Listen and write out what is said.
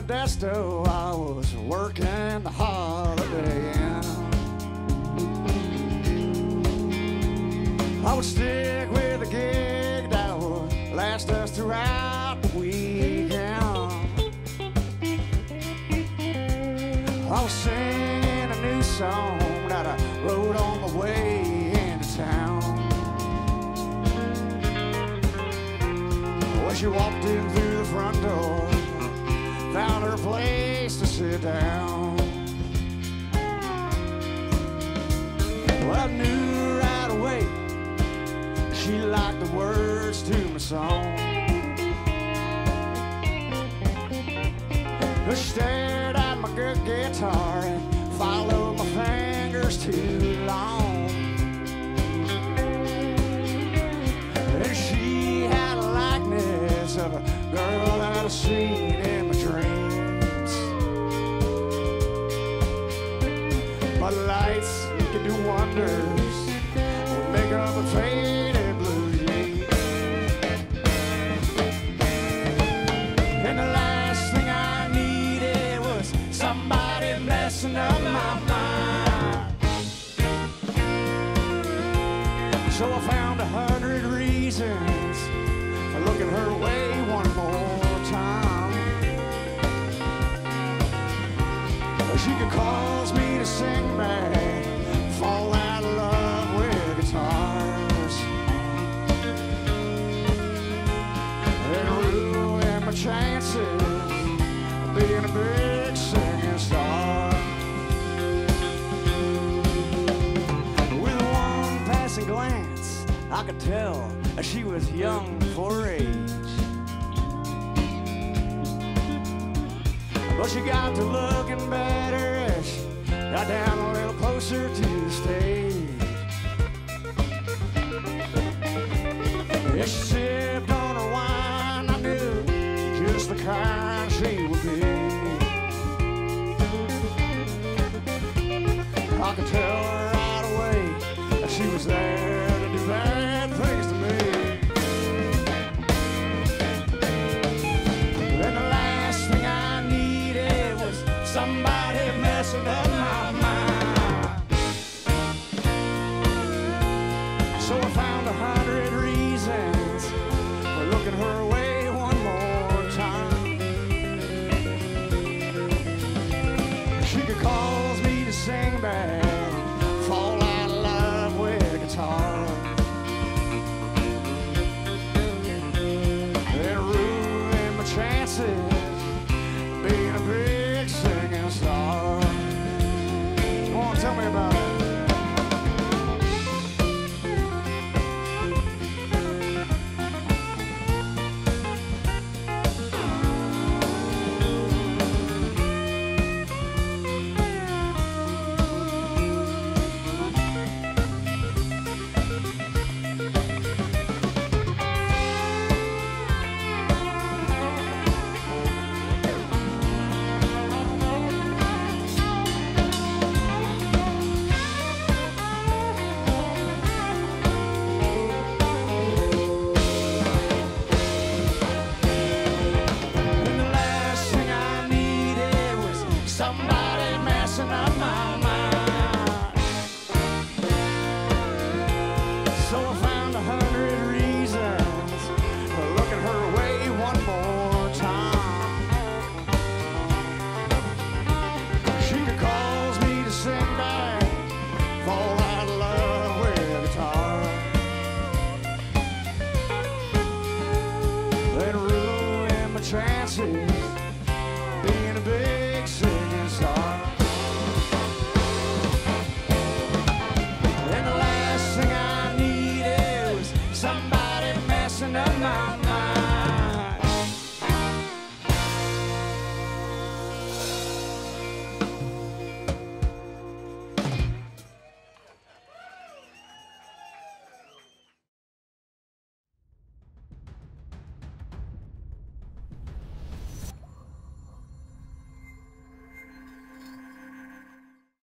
Modesto, I was working the holiday Inn. I would stick with a gig that would last us throughout the weekend. I was singing a new song that I wrote on the way into town. Well, she walked in through the front door, down. Well, I knew right away she liked the words to my song. She stared at my good guitar and followed my fingers too long. And she had a likeness of a girl that I've seen Lights can do wonders with makeup and faded blue jeans. And the last thing I needed was somebody messing up my mind. Could tell she was young for age. But she got to looking better as she got down a little closer to the stage. As she sipped on her wine, I knew just the kind she would be. I could tell her right away that she was there my